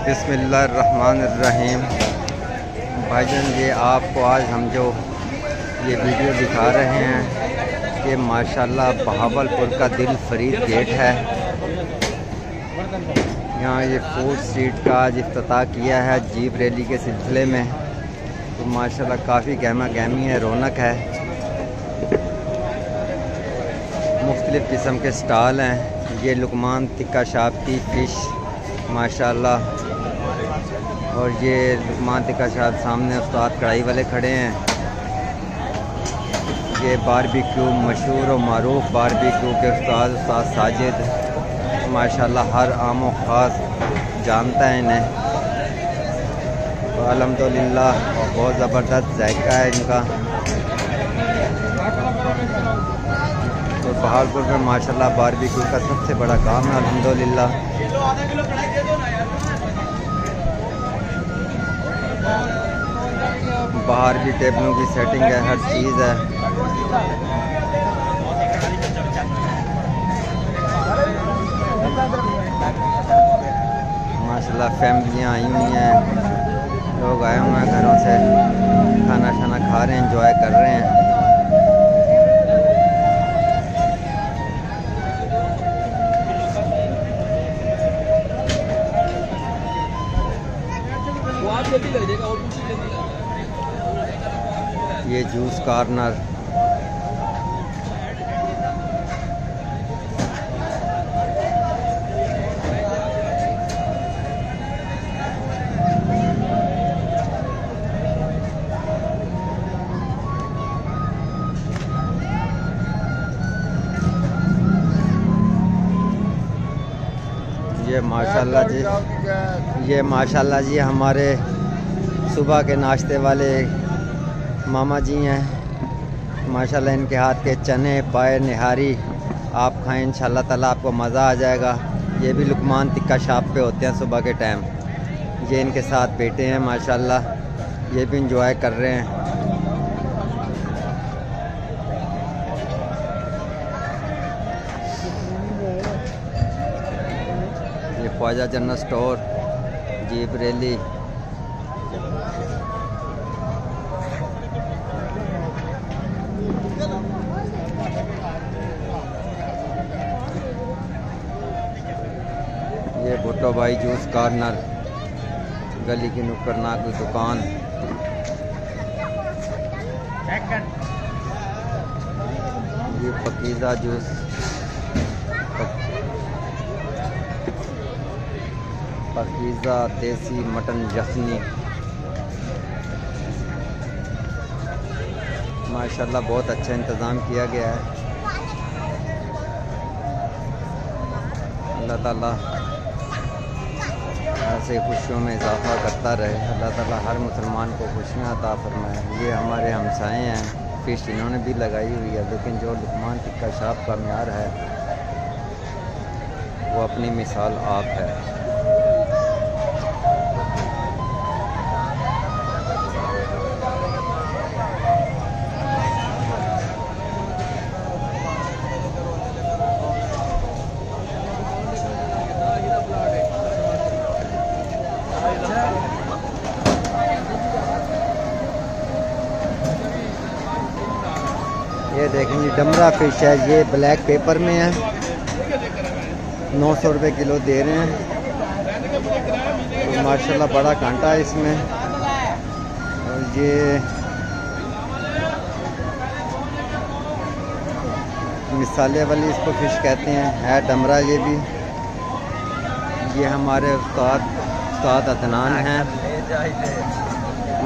बिसमीम भाईजान ये आपको आज हम जो ये वीडियो दिखा रहे हैं कि माशाल्लाह बहावलपुर का दिल फरीद गेट है। यहाँ ये फोर्थ स्ट्रीट का आज अफ्ताह किया है जीप रैली के सिलसिले में। तो माशाल्लाह काफ़ी गहमा गहमी है, रौनक है। मुख्तलिफ़ किस्म के स्टॉल हैं। ये लुकमान तिक्का शाप की फ़िश, माशाल्लाह। और ये लुकमान शाह सामने उस्ताद कढ़ाई वाले खड़े हैं। ये बारबेक्यू मशहूर और मरूफ बारबेक्यू के उस्ताद उस्ताद साजिद, माशाल्लाह हर आम व ख़ास जानता है इन्हें। तो अलहमदिल्ला बहुत ज़बरदस्त जायका है इनका। तो बहालपुर में माशाल्लाह बारबेक्यू का सबसे बड़ा काम है अलहमदिल्ला बाहर की टेबलों की सेटिंग है, हर चीज़ है। माशाल्लाह, फैमिलियाँ आई हुई हैं। लोग आए हुए हैं घरों से। खाना शाना खा रहे हैं इंजॉय कर रहे हैं। ये जूस कॉर्नर। ये माशाल्लाह जी, ये माशाल्लाह जी हमारे सुबह के नाश्ते वाले मामा जी हैं। माशाल्लाह इनके हाथ के चने, पाए, निहारी आप खाएँ, इंशाल्लाह ताला आपको मज़ा आ जाएगा। ये भी लुकमान तिक्का शाप पे होते हैं सुबह के टाइम ये इनके साथ बेटे हैं, माशाल्लाह। ये भी इंजॉय कर रहे हैं। Khwaja general store, jeep rally. ये भुट्टो भाई जूस कॉर्नर, गली की नुक्कड़ ना कोई दुकान। ये पकीज़ा जूस। पकीज़ा देसी मटन यखनी माशाल्लाह, बहुत अच्छा इंतज़ाम किया गया है। अल्लाह ताला ऐसे खुशियों में इजाफ़ा करता रहे। अल्लाह ताला हर मुसलमान को खुशियाँ अता फरमाए। ये हमारे हमसाए हैं फ़िश इन्होंने भी लगाई हुई है। लेकिन जो लुकमान टिक्का शाप का मैार है, वो अपनी मिसाल आप है। देखेंगे, डमरा फ़िश है ये ब्लैक पेपर में है। नौ सौ रुपये किलो दे रहे हैं। तो माशाल्लाह बड़ा कांटा है इसमें। और ये मिसाले वाली इसको फ़िश कहते हैं, है डमरा ये भी। ये हमारे उस्ताद उस्ताद अदनान हैं।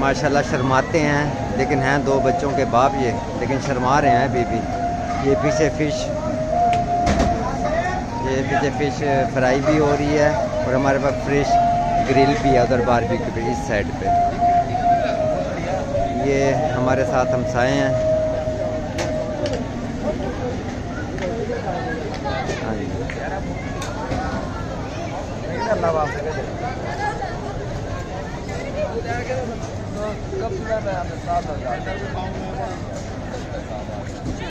माशाल्लाह शर्माते हैं। लेकिन हैं दो बच्चों के बाप ये, लेकिन शर्मा रहे हैं अभी भी ये पीछे फ़िश, ये पीछे फ़िश फ्राई भी हो रही है और हमारे पास फ्रेश ग्रिल भी है उधर बारबी पे इस साइड पे। ये हमारे साथ हमसाए हैं। हाँ 刚才那个啥子呀？那个。